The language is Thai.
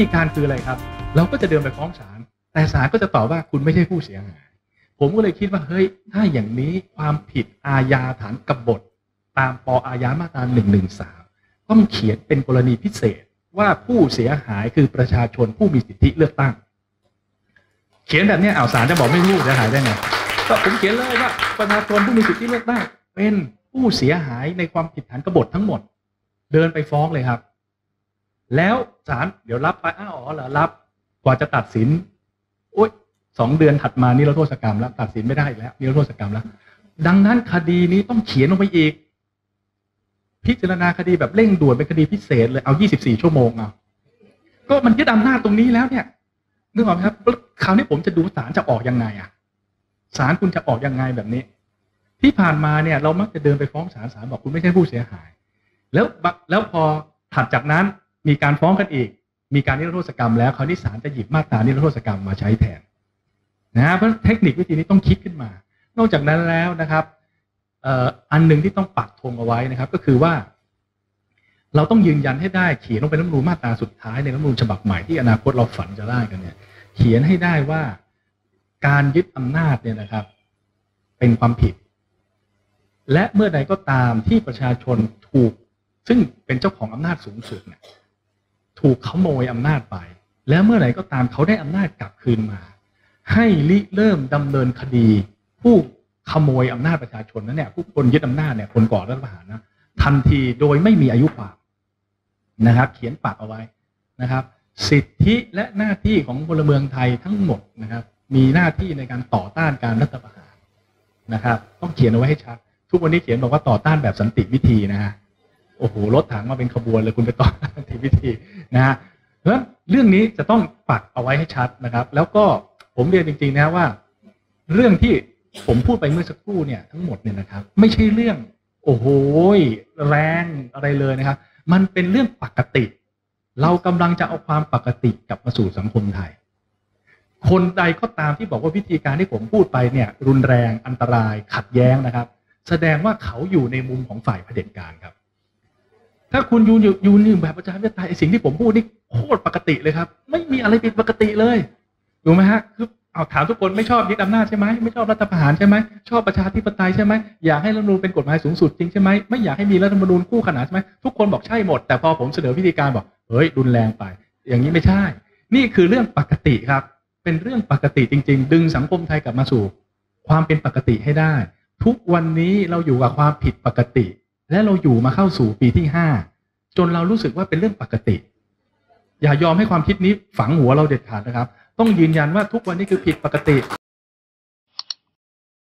ธีการคืออะไรครับ เราก็จะเดินไปฟ้องศาลแต่ศาลก็จะตอบว่าคุณไม่ใช่ผู้เสียหาย ผมก็เลยคิดว่าเฮ้ยถ้าอย่างนี้ความผิดอาญาฐานกบฏ ตามปอาญามาตรา113ต้องเขียนเป็นกรณีพิเศษว่าผู้เสียหายคือประชาชนผู้มีสิทธิเลือกตั้ง เขียนแบบนี้อ่าวศาลจะบอกไม่รู้เสียหายได้ไงก็ผมเขียนเลยว่าประชาชนผู้มีสิทธิเลือกตั้งเป็นผู้เสียหายในความผิดฐานกบฏทั้งหมด เดินไปฟ้องเลยครับ แล้วศาลเดี๋ยวรับไปอ้าวอ๋อเหรอรับ กว่าจะตัดสินโอ๊ยสองเดือนถัดมานี่เราโทษกรรมแล้วตัดสินไม่ได้อีกแล้วนี่เราโทษกรรมแล้ว ดังนั้นคดีนี้ต้องเขียนลงไปอีก พิจารณาคดีแบบเร่งด่วนเป็นคดีพิเศษเลยเอา 24 ชั่วโมงเอาก็มันยึดอำนาจตรงนี้แล้วเนี่ยนึกออกไหมครับคราวนี้ผมจะดูศาลจะออกยังไงอะศาลคุณจะออกยังไงแบบนี้ ที่ผ่านมาเนี่ย เรามักจะเดินไปฟ้องศาลศาลบอกคุณไม่ใช่ผู้เสียหาย แล้วแล้วพอถัดจากนั้น มีการฟ้องกันอีก มีการนิรโทษกรรมแล้วคราวนี้ศาลจะหยิบมาตรานิรโทษกรรมมาใช้แทนนะเพราะเทคนิควิธีนี้ต้องคิดขึ้นมา นอกจากนั้นแล้วนะครับอันหนึ่งที่ต้องปักธงเอาไว้นะครับ ก็คือว่า เราต้องยืนยันให้ได้เขียนลงเป็นรัฐมนูลมาตราสุดท้ายในรัฐมนูลฉบับใหม่ที่อนาคตเราฝันจะได้กันเนี่ย เขียนให้ได้ว่าการยึดอำนาจเนี่ยนะครับ เป็นความผิด และเมื่อใดก็ตามที่ประชาชนถูก ซึ่งเป็นเจ้าของอำนาจสูงสุดเนี่ย ถูกขโมยอำนาจไป แล้วเมื่อไหร่ก็ตามเขาได้อำนาจกลับคืนมา ให้ริเริ่มดำเนินคดี ผู้ขโมยอำนาจประชาชนนั้นเนี่ยผู้คนยึดอำนาจเนี่ยคนก่อรัฐประหารนะทันทีโดยไม่มีอายุความนะครับ เขียนปากเอาไว้นะครับ สิทธิและหน้าที่ของพลเมืองไทยทั้งหมดนะครับ มีหน้าที่ในการต่อต้านการรัฐประหารนะครับ ต้องเขียนเอาไว้ให้ชัดทุกวันนี้เขียนบอกว่าต่อต้านแบบสันติวิธีนะฮะ โอ้โหรถถังมาเป็นขบวนเลยคุณไปต่อสันติวิธีนะฮะเรื่องนี้จะต้องปักเอาไว้ให้ชัดนะครับ แล้วก็ผมเรียนจริงๆนะว่า เรื่องที่ผมพูดไปเมื่อสักครู่เนี่ยทั้งหมดเนี่ยนะครับ ไม่ใช่เรื่อง โอ้โหแรงอะไรเลยนะครับ มันเป็นเรื่องปกติ เรากำลังจะเอาความปกติกลับมาสู่สังคมไทย คนใดก็ตามที่บอกว่าวิธีการที่ผมพูดไปเนี่ย รุนแรงอันตรายขัดแย้งนะครับ แสดงว่าเขาอยู่ในมุมของฝ่ายเผด็จการครับ ถ้าคุณยู่อยู่อยู่ในแบบประชาธิปไตยสิ่งที่ผมพูดนี่โคตรปกติเลยครับ ไม่มีอะไรผิดปกติเลยถูกไหมฮะคือเอาถามทุกคนไม่ชอบยึดอำนาจใช่ไหมไม่ชอบรัฐประหารใช่ไหมชอบประชาธิปไตยใช่ไหมอยากให้รัฐมนูลเป็นกฎหมายสูงสุดจริงใช่ไหมไม่อยากให้มีรัฐธรรมนูญคู่ขนานใช่ไหมทุกคนบอกใช่หมด แต่พอผมเสนอวิธีการบอกเฮ้ยรุนแรงไป อย่างนี้ไม่ใช่ นี่คือเรื่องปกติครับ เป็นเรื่องปกติจริง ๆ ดึงสังคมไทยกลับมาสู่ ความเป็นปกติให้ได้ ทุกวันนี้เราอยู่กับความผิดปกติ และเราอยู่มาเข้าสู่ปีที่ห้าจนเรารู้สึกว่าเป็นเรื่องปกติ อย่ายอมให้ความคิดนี้ฝังหัวเราเด็ดขาดนะครับ ต้องยืนยันว่าทุกวันนี้คือผิดปกติ